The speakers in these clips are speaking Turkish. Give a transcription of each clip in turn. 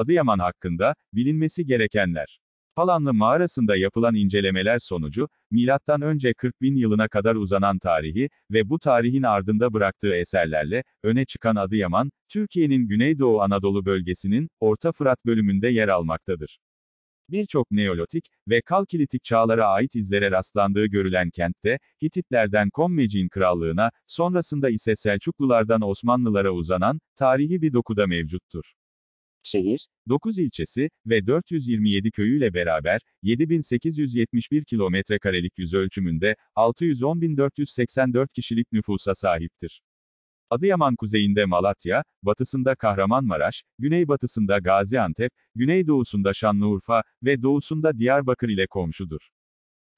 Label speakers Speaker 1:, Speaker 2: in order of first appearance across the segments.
Speaker 1: Adıyaman hakkında, bilinmesi gerekenler. Palanlı mağarasında yapılan incelemeler sonucu, milattan önce 40 bin yılına kadar uzanan tarihi ve bu tarihin ardında bıraktığı eserlerle, öne çıkan Adıyaman, Türkiye'nin Güneydoğu Anadolu bölgesinin, Orta Fırat bölümünde yer almaktadır. Birçok Neolitik ve Kalkilitik çağlara ait izlere rastlandığı görülen kentte, Hititlerden Kommecin Krallığına, sonrasında ise Selçuklulardan Osmanlılara uzanan, tarihi bir dokuda mevcuttur.
Speaker 2: Şehir,
Speaker 1: 9 ilçesi ve 427 köyüyle beraber 7871 kilometre karelik yüz ölçümünde 610.484 kişilik nüfusa sahiptir. Adıyaman kuzeyinde Malatya, batısında Kahramanmaraş, güneybatısında Gaziantep, güneydoğusunda Şanlıurfa ve doğusunda Diyarbakır ile komşudur.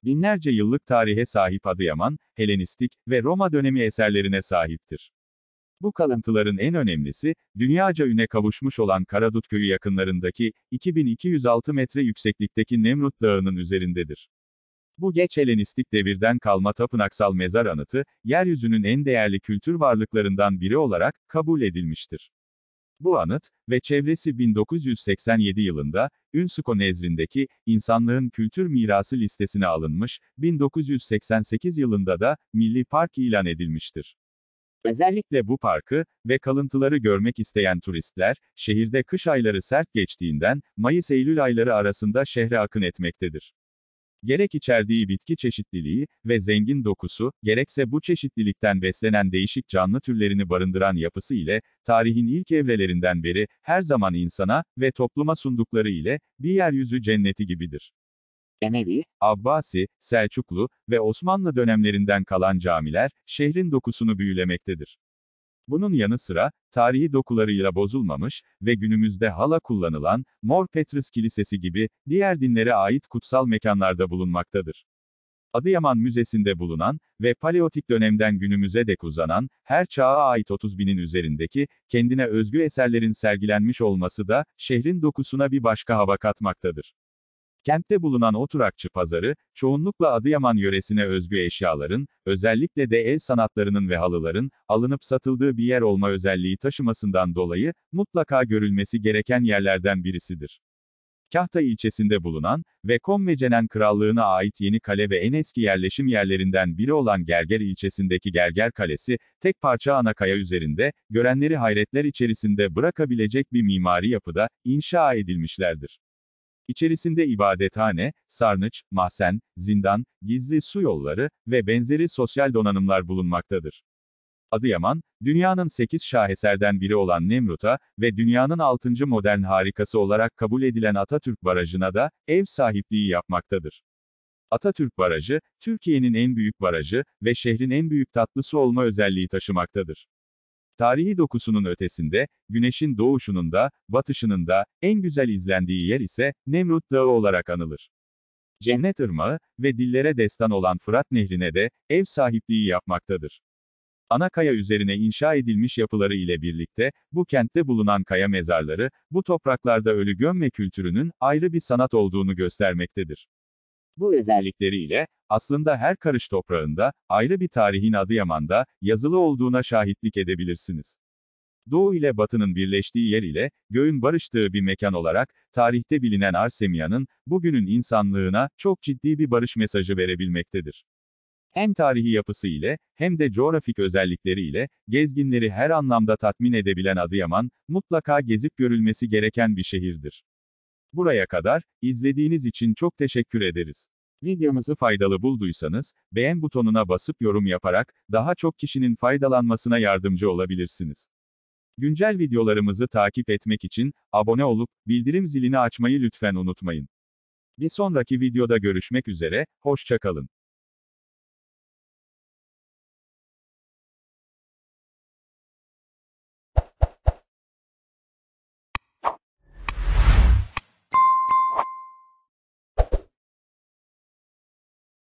Speaker 1: Binlerce yıllık tarihe sahip Adıyaman, Helenistik ve Roma dönemi eserlerine sahiptir. Bu kalıntıların en önemlisi, dünyaca üne kavuşmuş olan Karadut köyü yakınlarındaki, 2206 metre yükseklikteki Nemrut Dağı'nın üzerindedir. Bu geç Helenistik devirden kalma tapınaksal mezar anıtı, yeryüzünün en değerli kültür varlıklarından biri olarak, kabul edilmiştir. Bu anıt ve çevresi 1987 yılında, UNESCO nezdindeki, insanlığın kültür mirası listesine alınmış, 1988 yılında da, Milli Park ilan edilmiştir. Özellikle bu parkı ve kalıntıları görmek isteyen turistler, şehirde kış ayları sert geçtiğinden, Mayıs-Eylül ayları arasında şehre akın etmektedir. Gerek içerdiği bitki çeşitliliği ve zengin dokusu, gerekse bu çeşitlilikten beslenen değişik canlı türlerini barındıran yapısı ile, tarihin ilk evrelerinden beri, her zaman insana ve topluma sundukları ile, bir yeryüzü cenneti gibidir.
Speaker 2: Emevi,
Speaker 1: Abbasi, Selçuklu ve Osmanlı dönemlerinden kalan camiler, şehrin dokusunu büyülemektedir. Bunun yanı sıra, tarihi dokularıyla bozulmamış ve günümüzde hala kullanılan, Mor Petrus Kilisesi gibi, diğer dinlere ait kutsal mekanlarda bulunmaktadır. Adıyaman Müzesi'nde bulunan ve Paleotik dönemden günümüze dek uzanan, her çağa ait 30 binin üzerindeki, kendine özgü eserlerin sergilenmiş olması da, şehrin dokusuna bir başka hava katmaktadır. Kentte bulunan oturakçı pazarı, çoğunlukla Adıyaman yöresine özgü eşyaların, özellikle de el sanatlarının ve halıların, alınıp satıldığı bir yer olma özelliği taşımasından dolayı, mutlaka görülmesi gereken yerlerden birisidir. Kahta ilçesinde bulunan ve Kommecenen Krallığı'na ait yeni kale ve en eski yerleşim yerlerinden biri olan Gerger ilçesindeki Gerger Kalesi, tek parça ana kaya üzerinde, görenleri hayretler içerisinde bırakabilecek bir mimari yapıda, inşa edilmişlerdir. İçerisinde ibadethane, sarnıç, mahzen, zindan, gizli su yolları ve benzeri sosyal donanımlar bulunmaktadır. Adıyaman, dünyanın 8 şaheserden biri olan Nemrut'a ve dünyanın 6. modern harikası olarak kabul edilen Atatürk Barajı'na da ev sahipliği yapmaktadır. Atatürk Barajı, Türkiye'nin en büyük barajı ve şehrin en büyük tatlı su olma özelliği taşımaktadır. Tarihi dokusunun ötesinde, güneşin doğuşunun da, batışının da, en güzel izlendiği yer ise, Nemrut Dağı olarak anılır. Cennet Irmağı ve dillere destan olan Fırat Nehri'ne de, ev sahipliği yapmaktadır. Ana kaya üzerine inşa edilmiş yapıları ile birlikte, bu kentte bulunan kaya mezarları, bu topraklarda ölü gömme kültürünün, ayrı bir sanat olduğunu göstermektedir. Bu özellikleriyle, aslında her karış toprağında, ayrı bir tarihin Adıyaman'da, yazılı olduğuna şahitlik edebilirsiniz. Doğu ile Batı'nın birleştiği yer ile, göğün barıştığı bir mekan olarak, tarihte bilinen Arsemiya'nın, bugünün insanlığına, çok ciddi bir barış mesajı verebilmektedir. Hem tarihi yapısı ile, hem de coğrafik özellikleri ile, gezginleri her anlamda tatmin edebilen Adıyaman, mutlaka gezip görülmesi gereken bir şehirdir. Buraya kadar, izlediğiniz için çok teşekkür ederiz. Videomuzu faydalı bulduysanız, beğen butonuna basıp yorum yaparak, daha çok kişinin faydalanmasına yardımcı olabilirsiniz. Güncel videolarımızı takip etmek için, abone olup, bildirim zilini açmayı lütfen unutmayın. Bir sonraki videoda görüşmek üzere, hoşçakalın.